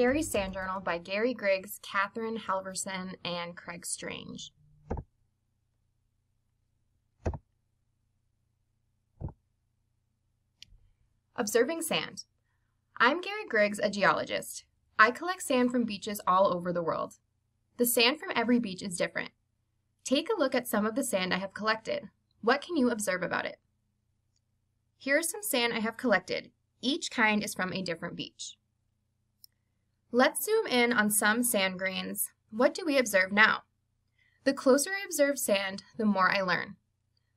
Gary's Sand Journal by Gary Griggs, Catherine Halversen, and Craig Strange. Observing sand. I'm Gary Griggs, a geologist. I collect sand from beaches all over the world. The sand from every beach is different. Take a look at some of the sand I have collected. What can you observe about it? Here is some sand I have collected. Each kind is from a different beach. Let's zoom in on some sand grains. What do we observe now? The closer I observe sand, the more I learn.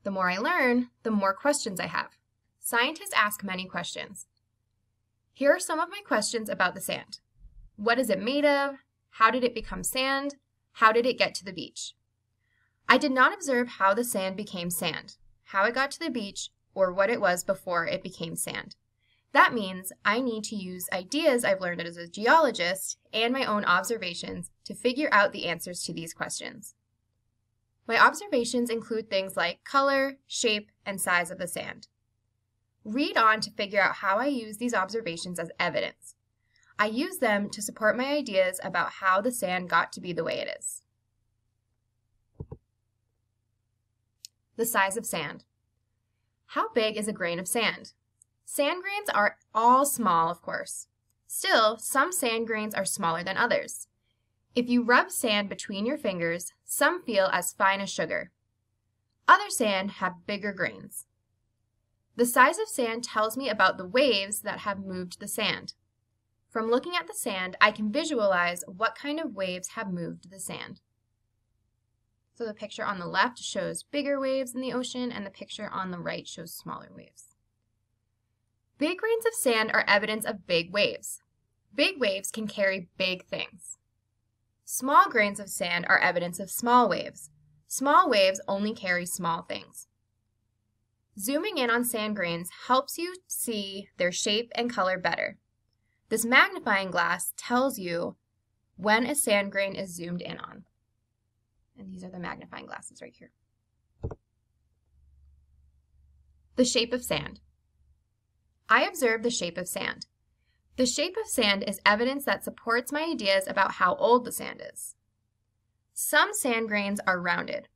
The more I learn, the more questions I have. Scientists ask many questions. Here are some of my questions about the sand. What is it made of? How did it become sand? How did it get to the beach? I did not observe how the sand became sand, how it got to the beach, or what it was before it became sand. That means I need to use ideas I've learned as a geologist and my own observations to figure out the answers to these questions. My observations include things like color, shape, and size of the sand. Read on to figure out how I use these observations as evidence. I use them to support my ideas about how the sand got to be the way it is. The size of sand. How big is a grain of sand? Sand grains are all small, of course. Still, some sand grains are smaller than others. If you rub sand between your fingers, some feel as fine as sugar. Other sand have bigger grains. The size of sand tells me about the waves that have moved the sand. From looking at the sand, I can visualize what kind of waves have moved the sand. So the picture on the left shows bigger waves in the ocean and the picture on the right shows smaller waves. Big grains of sand are evidence of big waves. Big waves can carry big things. Small grains of sand are evidence of small waves. Small waves only carry small things. Zooming in on sand grains helps you see their shape and color better. This magnifying glass tells you when a sand grain is zoomed in on. And these are the magnifying glasses right here. The shape of sand. I observe the shape of sand. The shape of sand is evidence that supports my ideas about how old the sand is. Some sand grains are rounded.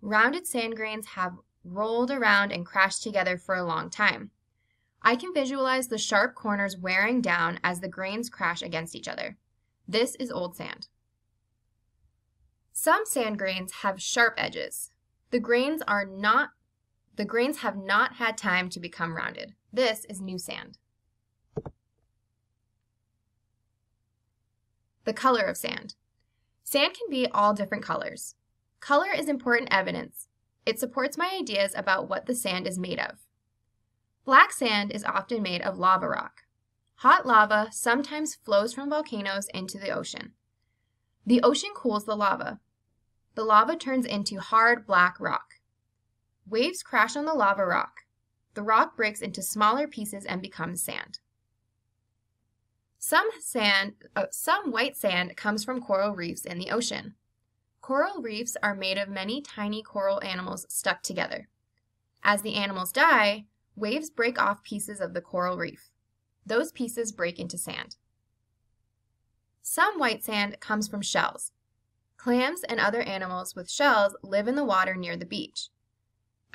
Rounded sand grains have rolled around and crashed together for a long time. I can visualize the sharp corners wearing down as the grains crash against each other. This is old sand. Some sand grains have sharp edges. The grains are not the grains have not had time to become rounded. This is new sand. The color of sand. Sand can be all different colors. Color is important evidence. It supports my ideas about what the sand is made of. Black sand is often made of lava rock. Hot lava sometimes flows from volcanoes into the ocean. The ocean cools the lava. The lava turns into hard black rock. Waves crash on the lava rock. The rock breaks into smaller pieces and becomes sand. Some sand, uh, some white sand comes from coral reefs in the ocean. Coral reefs are made of many tiny coral animals stuck together. As the animals die, waves break off pieces of the coral reef. Those pieces break into sand. Some white sand comes from shells. Clams and other animals with shells live in the water near the beach.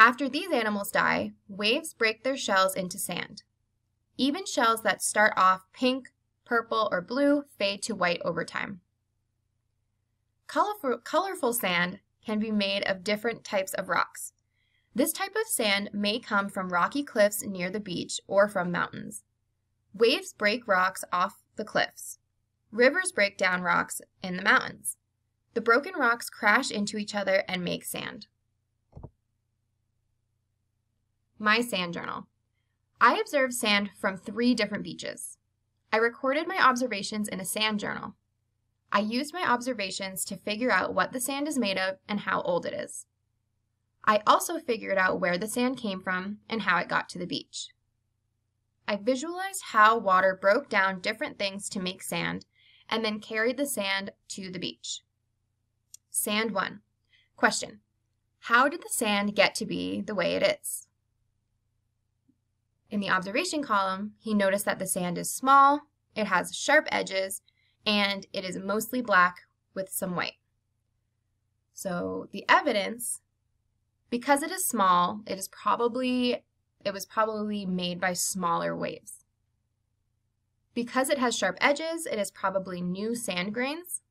After these animals die, waves break their shells into sand. Even shells that start off pink, purple, or blue fade to white over time. Colorful, colorful sand can be made of different types of rocks. This type of sand may come from rocky cliffs near the beach or from mountains. Waves break rocks off the cliffs. Rivers break down rocks in the mountains. The broken rocks crash into each other and make sand. My sand journal. I observed sand from three different beaches. I recorded my observations in a sand journal. I used my observations to figure out what the sand is made of and how old it is. I also figured out where the sand came from and how it got to the beach. I visualized how water broke down different things to make sand and then carried the sand to the beach. Sand 1. Question. How did the sand get to be the way it is? In the observation column, he noticed that the sand is small, it has sharp edges, and it is mostly black with some white. So the evidence, because it is small, it is probably it was probably made by smaller waves. Because it has sharp edges, it is probably new sand grains.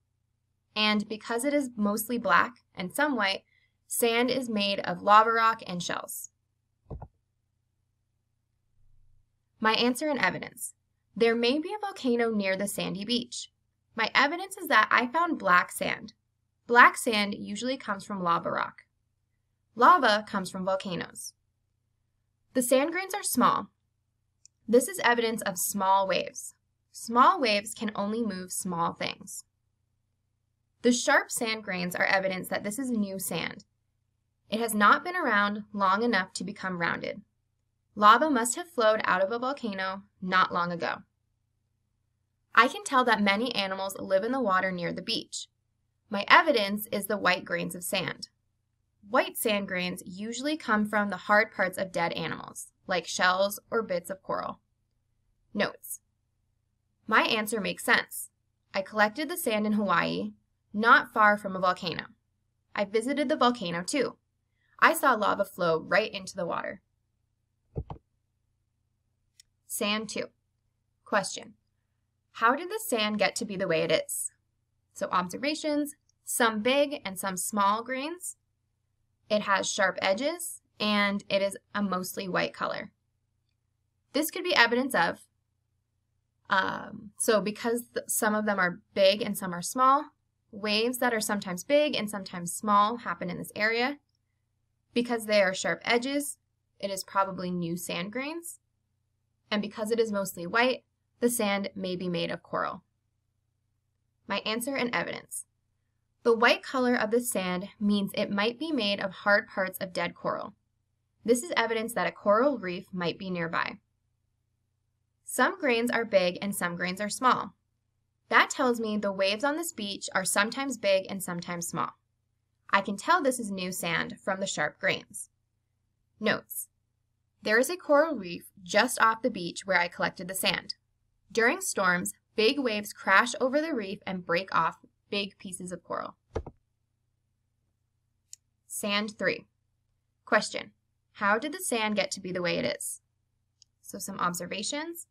And because it is mostly black and some white, sand is made of lava rock and shells. My answer and evidence. There may be a volcano near the sandy beach. My evidence is that I found black sand. Black sand usually comes from lava rock. Lava comes from volcanoes. The sand grains are small. This is evidence of small waves. Small waves can only move small things. The sharp sand grains are evidence that this is new sand. It has not been around long enough to become rounded. Lava must have flowed out of a volcano not long ago. I can tell that many animals live in the water near the beach. My evidence is the white grains of sand. White sand grains usually come from the hard parts of dead animals, like shells or bits of coral. Notes. My answer makes sense. I collected the sand in Hawaii, not far from a volcano. I visited the volcano too. I saw lava flow right into the water. Sand 2. Question. How did the sand get to be the way it is? So observations, some big and some small grains, it has sharp edges, and it is a mostly white color. This could be evidence of, um, so because some of them are big and some are small, waves that are sometimes big and sometimes small happen in this area. Because they are sharp edges, it is probably new sand grains. And because it is mostly white, the sand may be made of coral. My answer and evidence. The white color of the sand means it might be made of hard parts of dead coral. This is evidence that a coral reef might be nearby. Some grains are big and some grains are small. That tells me the waves on this beach are sometimes big and sometimes small. I can tell this is new sand from the sharp grains. Notes. There is a coral reef just off the beach where I collected the sand. During storms, big waves crash over the reef and break off big pieces of coral. Sand 3. Question. How did the sand get to be the way it is? So some observations.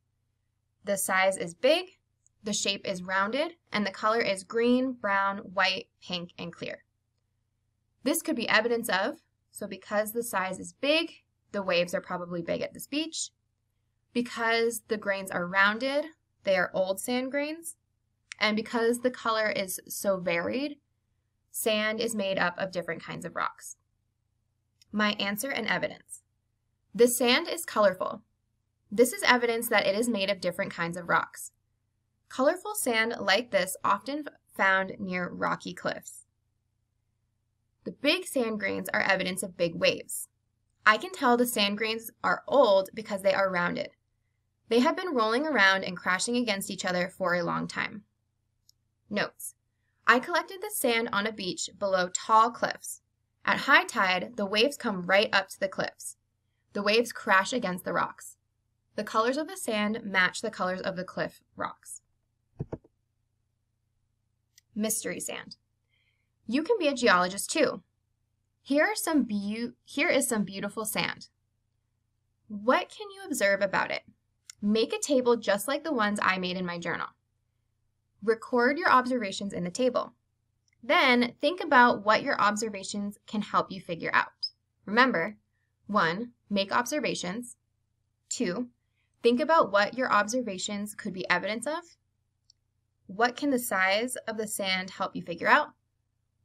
The size is big, the shape is rounded, and the color is green, brown, white, pink, and clear. This could be evidence of, so because the size is big, the waves are probably big at this beach. Because the grains are rounded, they are old sand grains. And because the color is so varied, sand is made up of different kinds of rocks. My answer and evidence. The sand is colorful. This is evidence that it is made of different kinds of rocks. Colorful sand like this often found near rocky cliffs. The big sand grains are evidence of big waves. I can tell the sand grains are old because they are rounded. They have been rolling around and crashing against each other for a long time. Notes. I collected the sand on a beach below tall cliffs. At high tide, the waves come right up to the cliffs. The waves crash against the rocks. The colors of the sand match the colors of the cliff rocks. Mystery sand. You can be a geologist too. Here, are some here is some beautiful sand. What can you observe about it? Make a table just like the ones I made in my journal. Record your observations in the table. Then think about what your observations can help you figure out. Remember, 1. Make observations. 2. Think about what your observations could be evidence of. What can the size of the sand help you figure out?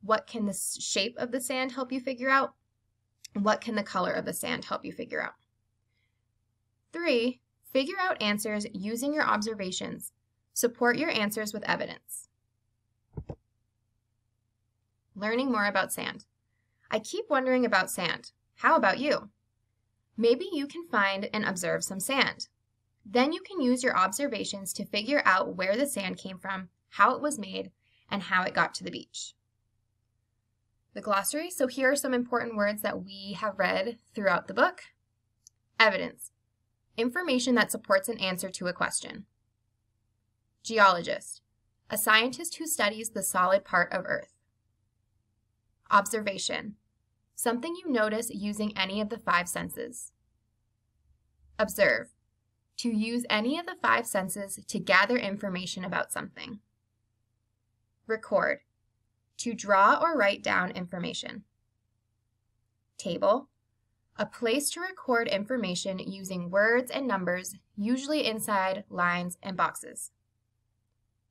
What can the shape of the sand help you figure out? What can the color of the sand help you figure out? 3. Figure out answers using your observations Support your answers with evidence. Learning more about sand. I keep wondering about sand. How about you? Maybe you can find and observe some sand. Then you can use your observations to figure out where the sand came from, how it was made, and how it got to the beach. The glossary. So here are some important words that we have read throughout the book. Evidence. Information that supports an answer to a question. Geologist. a scientist who studies the solid part of Earth. Observation, something you notice using any of the five senses. Observe, to use any of the five senses to gather information about something. Record, to draw or write down information. Table, a place to record information using words and numbers, usually inside lines and boxes.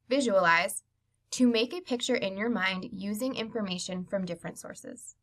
Visualize, to make a picture in your mind using information from different sources.